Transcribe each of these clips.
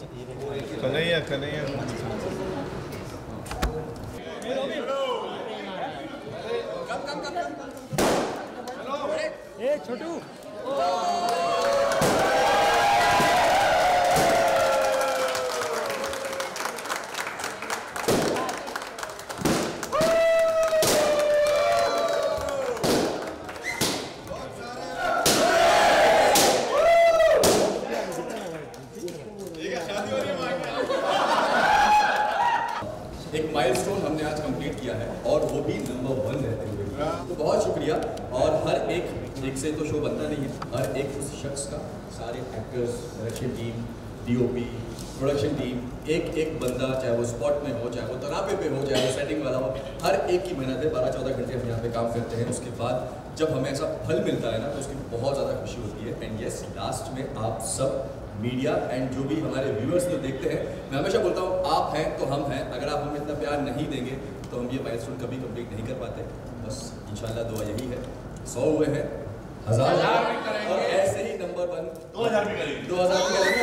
कन्हैया कन्हैया ए छोटू एक माइलस्टोन हमने आज कंप्लीट किया है और वो भी नंबर वन रहते हुए। तो बहुत शुक्रिया और हर एक एक से तो शो बनता नहीं है। हर एक उस शख्स का, सारे actors direction team DOP production team एक एक बंदा, चाहे वो स्पॉट में हो, चाहे वो तरापे पे हो, चाहे वो सेटिंग वाला हो, हर एक की मेहनत है। बारह चौदह घंटे हम यहाँ पे काम करते हैं। उसके बाद जब हमें ऐसा फल मिलता है ना तो उसकी बहुत ज़्यादा खुशी होती है। एंड यस लास्ट में आप सब मीडिया एंड जो भी हमारे व्यूअर्स जो देखते हैं मैं हमेशा बोलता हूँ आप हैं तो हम हैं अगर आप हमें इतना प्यार नहीं देंगे तो हम ये माइलस्टोन कभी कंप्लीट नहीं कर पाते। बस इंशाल्लाह दुआ यही है। सौ हुए हैं हज़ार। और ऐसे ही नंबर वन दो हज़ार भी करेंगे। दो हज़ार भी करेंगे।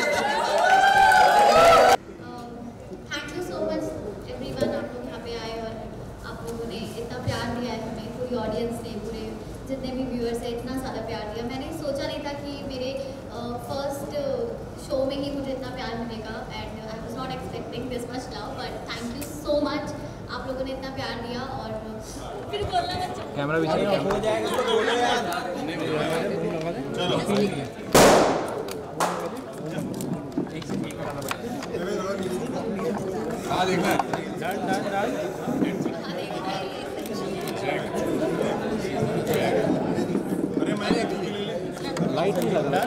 Thank you so much everyone आप लोग यहाँ पे आए और आप लोगों ने इतना प्यार दिया है हमें पूरी ऑडियंस ने पूरे जितने भी व्यूअर्स हैं इतना ज़्यादा प्यार दिया। मैंने सोचा नहीं था कि मेरे फ़र्स्ट शो में ही मुझे इतना प्यार मिलेगा and I was not expecting this much love but thank you so much आप लोगों ने इतना प्यार दिया और फिर बोलना कैमरा पीछे हो। जाएगा तो बोलो यार लाइट नहीं लग रहा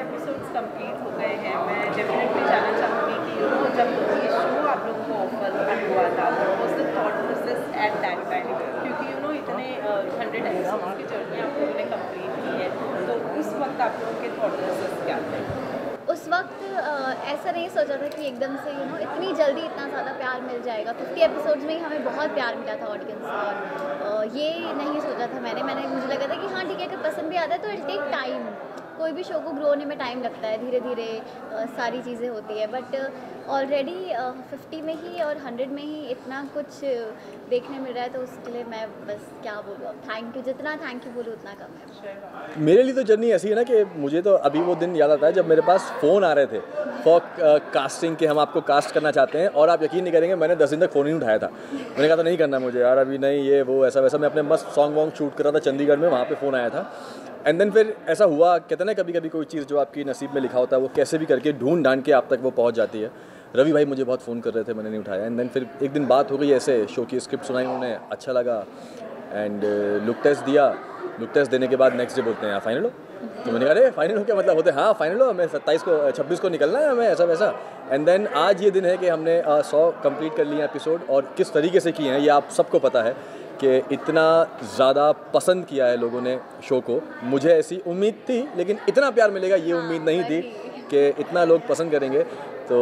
एपिसोड्स कंप्लीट हो गए हैं। मैं डेफिनेटली जानना चाहूँगी कि यू नो जब ये शो आप लोगों को ऑफ़र हुआ था was the thought process at that time क्योंकि यू नो इतने हंड्रेड एपिसोड्स की जर्नी आप लोगों ने कंप्लीट की है। तो उस वक्त आप लोगों के थॉट प्रोसेस क्या थे? उस वक्त ऐसा नहीं सोचा था कि एकदम से यू नो इतनी जल्दी इतना ज़्यादा प्यार मिल जाएगा। फिफ्टी एपिसोड्स में ही हमें बहुत प्यार मिला था ऑडियंस से और ये नहीं सोचा था मैंने। मैंने, मुझे लगा था कि हाँ ठीक है, अगर पसंद भी आता है तो इट टेक टाइम कोई भी शो को ग्रो होने में टाइम लगता है धीरे धीरे सारी चीज़ें होती है। बट ऑलरेडी फिफ्टी में ही और हंड्रेड में ही इतना कुछ देखने मिल रहा है तो उसके लिए मैं बस क्या बोलूँ थैंक यू जितना थैंक यू बोलूँ, उतना कम है। मेरे लिए तो जर्नी ऐसी है ना कि मुझे तो अभी वो दिन याद आता है जब मेरे पास फ़ोन आ रहे थे फॉर कास्टिंग के हम आपको कास्ट करना चाहते हैं और आप यकीन नहीं करेंगे मैंने दस दिन तक फ़ोन ही उठाया था। मैंने कहा था, नहीं करना मुझे यार, अभी नहीं, ये, वो ऐसा वैसा मैं अपने मस्त सॉन्ग वॉन्ग शूट कर रहा था, चंडीगढ़ में, वहाँ पे फ़ोन आया था। एंड देन फिर ऐसा हुआ, कहते ना कभी कभी कोई चीज़ जो आपकी नसीब में लिखा होता है, वो कैसे भी करके ढूंढ ढांड के आप तक वो पहुँच जाती है। रवि भाई मुझे बहुत फ़ोन कर रहे थे, मैंने नहीं उठाया। एंड देन फिर एक दिन बात हो गई ऐसे, शो की स्क्रिप्ट सुनाई उन्होंने अच्छा लगा। एंड लुक टेस्ट दिया। लुक टेस्ट देने के बाद नेक्स्ट डे बोलते हैं हाँ फाइनल हो? तो मैंने कहा, अरे फाइनल हो क्या? मतलब होते हैं हाँ फाइनल हो, हमें सत्ताईस को, छब्बीस को निकलना है हमें, ऐसा वैसा। एंड देन आज ये दिन है कि हमने सौ कंप्लीट कर लिए एपिसोड और किस तरीके से किए हैं, ये आप सबको पता है। कि इतना ज़्यादा पसंद किया है लोगों ने शो को। मुझे ऐसी उम्मीद थी लेकिन इतना प्यार मिलेगा ये उम्मीद नहीं थी कि इतना लोग पसंद करेंगे। तो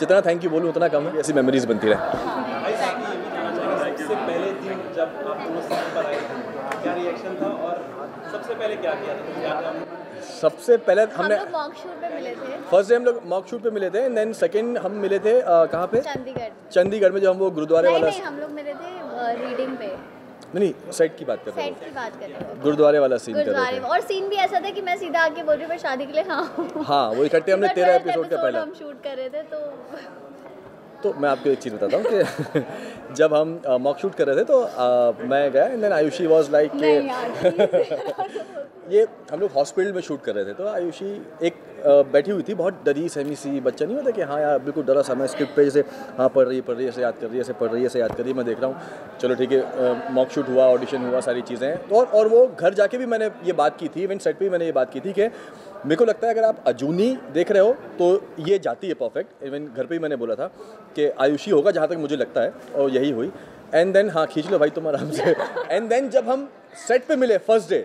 जितना थैंक यू बोलूँ उतना कम है। ऐसी मेमोरीज बनती रहे। सबसे पहले दिन जब आप दोनों सेट पर आए थे क्या रिएक्शन था और सबसे पहले क्या किया था? क्या था सबसे पहले हमने लोग मॉक पे मिले थे। फ़र्स्ट डे हम लोग मॉक शूट पे मिले थे देन सेकंड हम मिले थे कहाँ पे? चंडीगढ़। में चंडीगढ़ में जो हम वो गुरुद्वारे वाला हम लोग नहीं नहीं सेट की बात कर रहे सेट की बात कर रहे गुरुद्वारे वाला सीन कर रहे थे। और सीन भी ऐसा था कि मैं सीधा आके बोल रही हूँ शादी के लिए हाँ। हाँ वो इकट्ठे हमने तेरह एपिसोड का पहला। हम शूट कर रहे थे तो तो मैं आपको एक चीज़ बताता हूँ कि जब हम मॉक शूट कर रहे थे तो अ, मैं गया and then Ayushi was like please। ये हम लोग हॉस्पिटल में शूट कर रहे थे तो आयुषी एक बैठी हुई थी बहुत डरी सहमी सी बच्चा नहीं होता कि हाँ यार बिल्कुल डरा सा मैं स्क्रिप्ट पे जैसे हाँ पढ़ रही है पढ़ रही है ऐसे याद कर रही है ऐसे पढ़ रही है ऐसे याद कर रही है मैं देख रहा हूँ चलो ठीक है मॉक शूट हुआ ऑडिशन हुआ सारी चीज़ें और और वो घर जाके भी मैंने ये बात की थी इवेंट सेट पे भी मैंने ये बात की थी कि मेरे को लगता है अगर आप अजूनी देख रहे हो तो ये जाती है परफेक्ट इवन घर पे ही मैंने बोला था कि आयुषी होगा जहाँ तक मुझे लगता है और यही हुई. एंड देन हाँ खींच लो भाई तुम आराम से. एंड देन जब हम सेट पे मिले फ़र्स्ट डे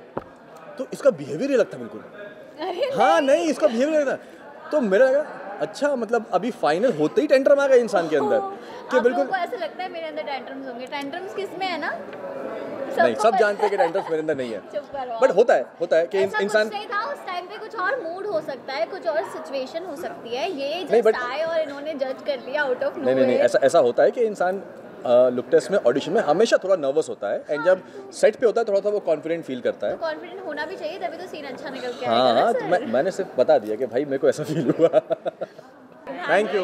तो इसका बिहेवियर ही लगता बिल्कुल. हाँ नहीं। इसका बिहेवियर लगता तो मेरा लगा अच्छा मतलब अभी फाइनल होते ही टेंट्रम आ गए इंसान के अंदर? कि बिल्कुल ऐसा लगता है मेरे अंदर टेंट्रम्स होंगे? टेंट्रम्स किसमें है ना? नहीं सब जानते हैं कि। टेंट्रम्स मेरे अंदर नहीं है। बट होता है होता है कि इंसान नहीं था उस टाइम पे कुछ और मूड हो सकता है कुछ और सिचुएशन हो सकती है। ये जस्ट आए और इन्होंने जज कर लिया आउट ऑफ़ नहीं नहीं ऐसा ऐसा होता है कि इंसान लुक टेस्ट में ऑडिशन में हमेशा थोड़ा नर्वस होता है एंड जब सेट पे होता है थोड़ा सा वो कॉन्फिडेंट फील करता है। कॉन्फिडेंट होना भी चाहिए तभी तो सीन अच्छा निकल के हाँ आएगा हाँ तो मैं मैंने सिर्फ़ बता दिया कि भाई मेरे को ऐसा फील हुआ। Thank you